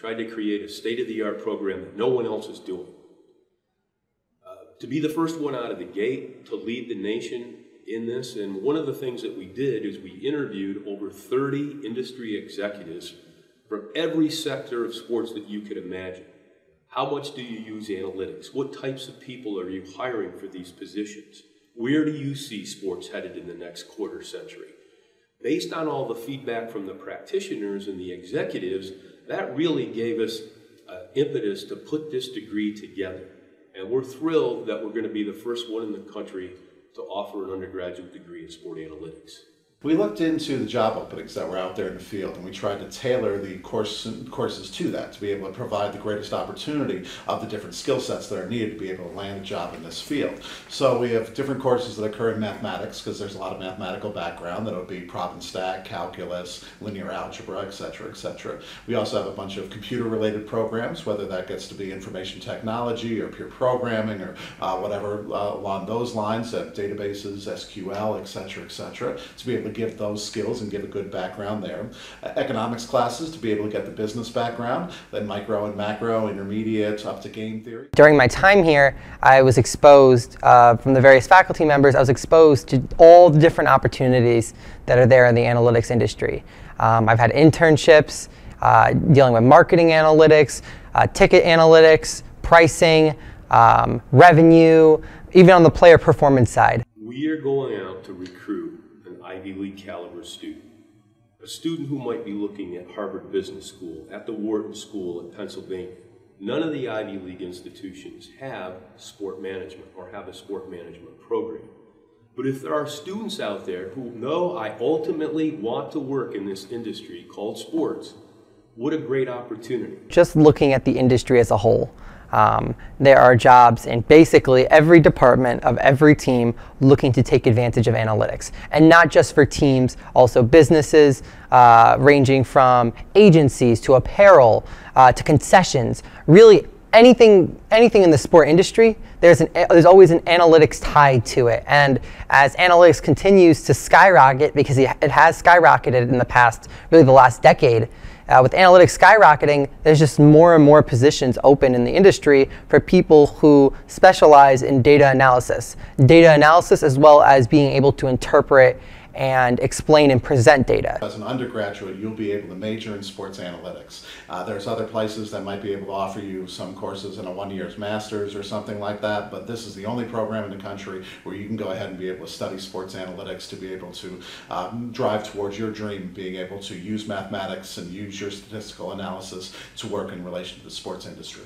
tried to create a state-of-the-art program that no one else is doing. Uh, to be the first one out of the gate, to lead the nation in this, and one of the things that we did is we interviewed over 30 industry executives from every sector of sports that you could imagine. How much do you use analytics? What types of people are you hiring for these positions? Where do you see sports headed in the next quarter century? Based on all the feedback from the practitioners and the executives, that really gave us uh, impetus to put this degree together. And we're thrilled that we're going to be the first one in the country to offer an undergraduate degree in sport analytics. We looked into the job openings that were out there in the field and we tried to tailor the course, courses to that to be able to provide the greatest opportunity of the different skill sets that are needed to be able to land a job in this field. So we have different courses that occur in mathematics because there's a lot of mathematical background that would be prob and stat, calculus, linear algebra, etc., etc. We also have a bunch of computer related programs, whether that gets to be information technology or pure programming or uh, whatever uh, along those lines, uh, databases, SQL, etc., etc. to be able to give those skills and give a good background there. Uh, economics classes to be able to get the business background, then micro and macro, intermediate, up to game theory. During my time here, I was exposed uh, from the various faculty members, I was exposed to all the different opportunities that are there in the analytics industry. Um, I've had internships uh, dealing with marketing analytics, uh, ticket analytics, pricing, um, revenue, even on the player performance side. We are going out to recruit Ivy League caliber student. A student who might be looking at Harvard Business School, at the Wharton School at Pennsylvania. None of the Ivy League institutions have sport management or have a sport management program. But if there are students out there who know I ultimately want to work in this industry called sports, what a great opportunity. Just looking at the industry as a whole, um, there are jobs in basically every department of every team looking to take advantage of analytics. And not just for teams, also businesses, uh, ranging from agencies to apparel uh, to concessions. Really, anything anything in the sport industry there's an there's always an analytics tied to it and as analytics continues to skyrocket because it has skyrocketed in the past really the last decade uh, with analytics skyrocketing, there's just more and more positions open in the industry for people who specialize in data analysis. Data analysis as well as being able to interpret and explain and present data. As an undergraduate, you'll be able to major in sports analytics. Uh, there's other places that might be able to offer you some courses in a one year's master's or something like that, but this is the only program in the country where you can go ahead and be able to study sports analytics to be able to um, drive towards your dream, being able to use mathematics and use your statistical analysis to work in relation to the sports industry.